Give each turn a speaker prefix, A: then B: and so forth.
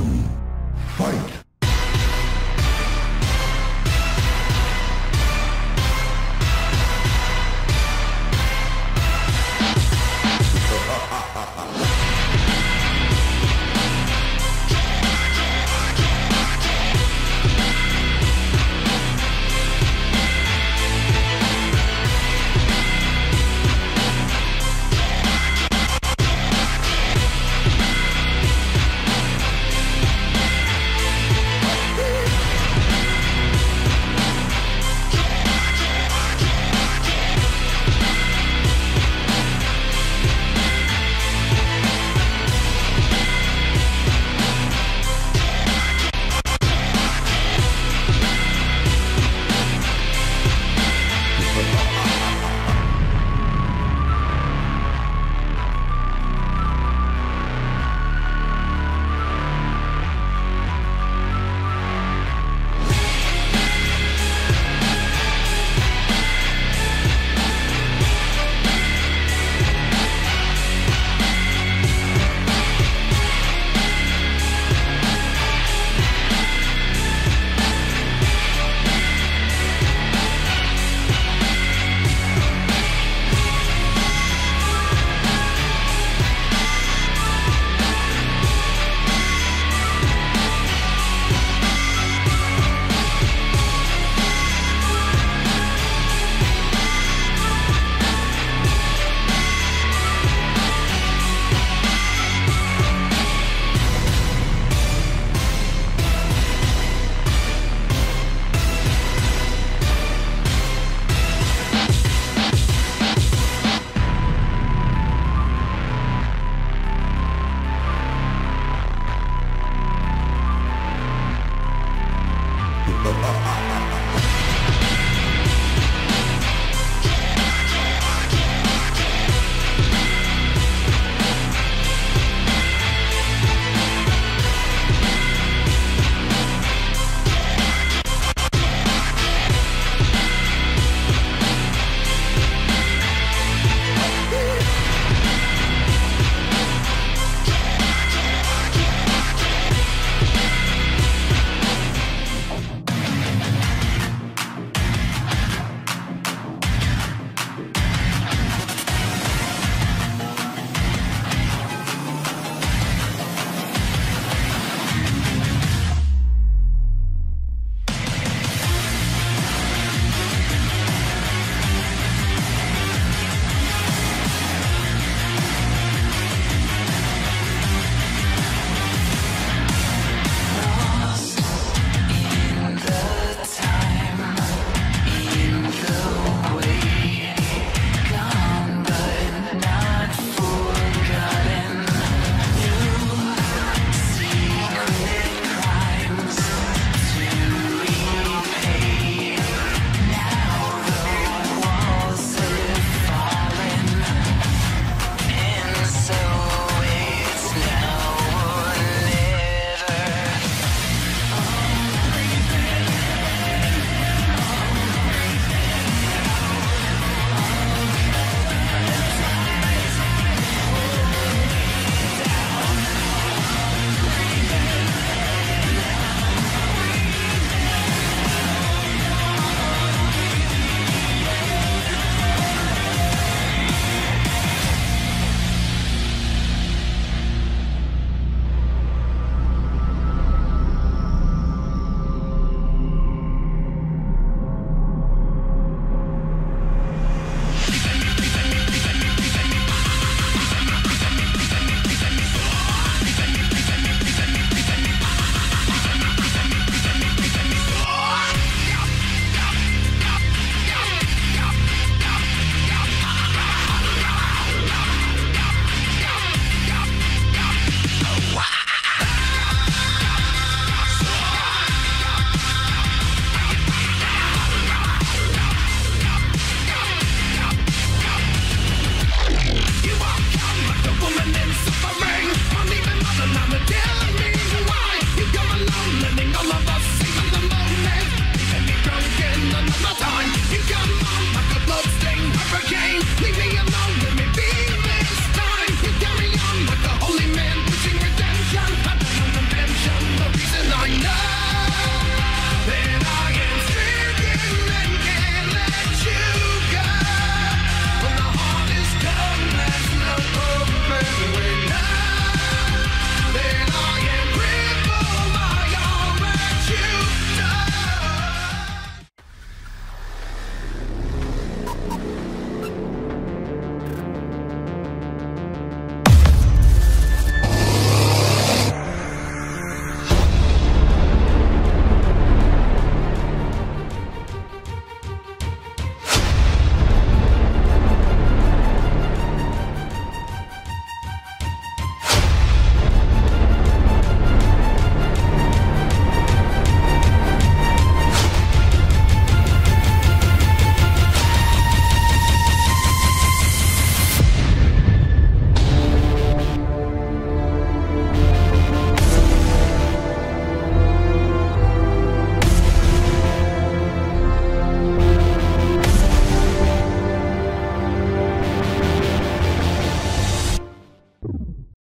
A: one. Música